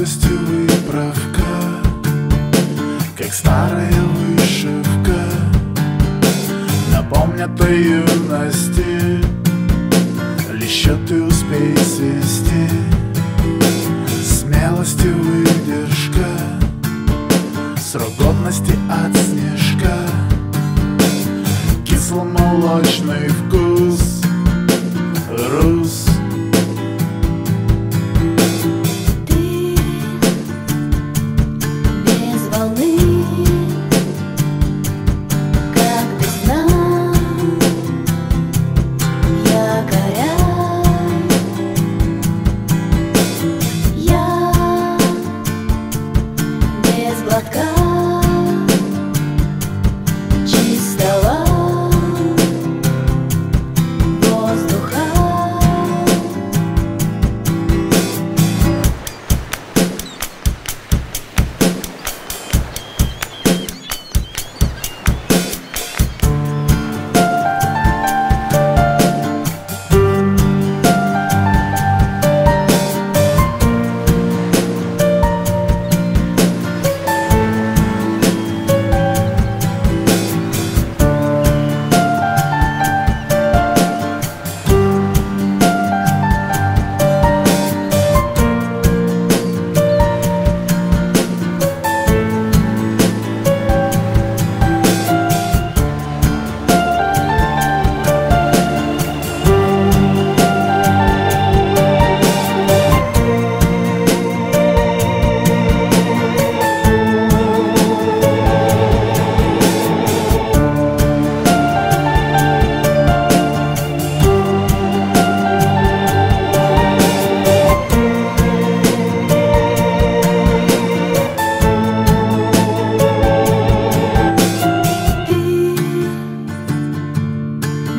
выправка Как старая вышивка. Напомнят о юности Лишь счеты успей свести. Смелость выдержка Срок годности от снежка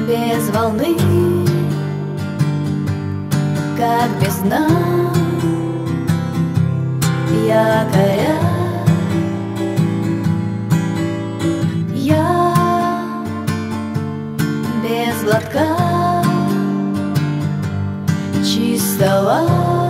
без волны, как весна, якоря. Я без глотка чистого